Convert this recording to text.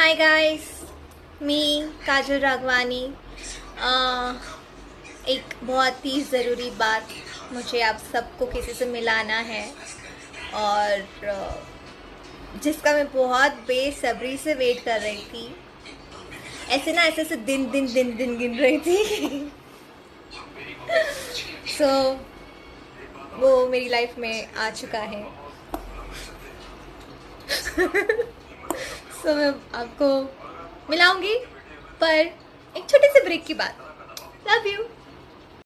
Hi guys मी काजल राघवानी एक बहुत ही ज़रूरी बात मुझे आप सबको किसी से मिलाना है और जिसका मैं बहुत बेसब्री से वेट कर रही थी। ऐसे ना ऐसे ऐसे दिन दिन दिन दिन गिन रही थी। सो so, वो मेरी लाइफ में आ चुका है। सो मैं आपको मिलाऊँगी पर एक छोटे से ब्रेक की बात। Love you